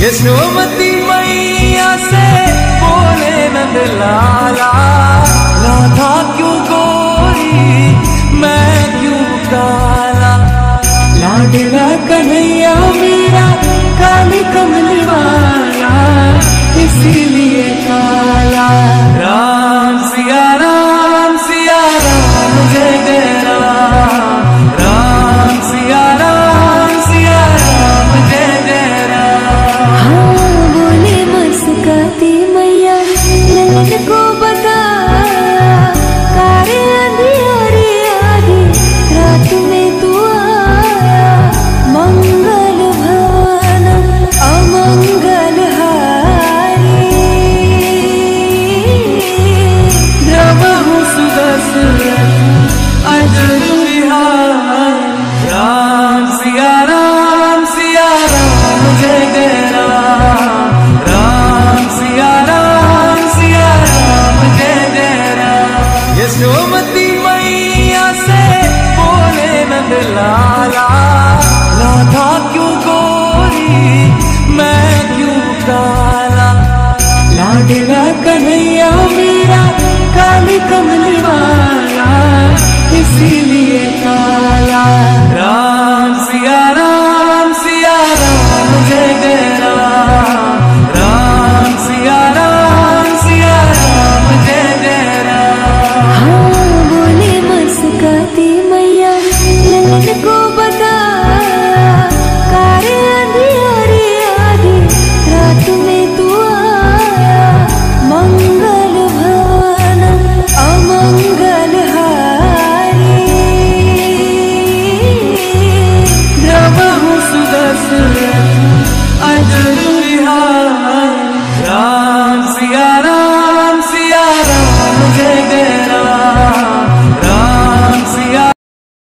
यशोमती मैया से बोले, नंद लाला, राधा क्यों गोरी? मैं क्यों काला? लाडला कन्हैया मेरा, काली कमल वाला इसी पागला कन्हैया मेरा काली कमल वाला इसी